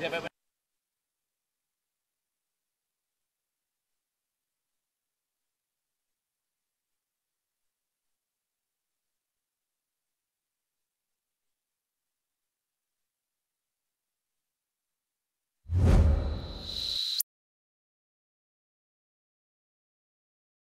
Yeah, but-